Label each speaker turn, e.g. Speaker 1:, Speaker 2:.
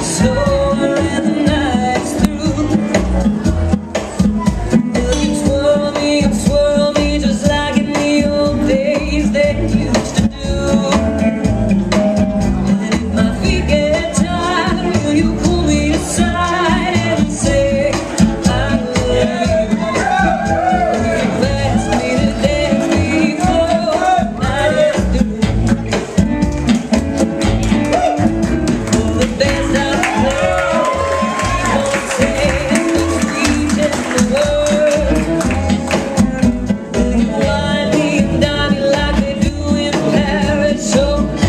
Speaker 1: So so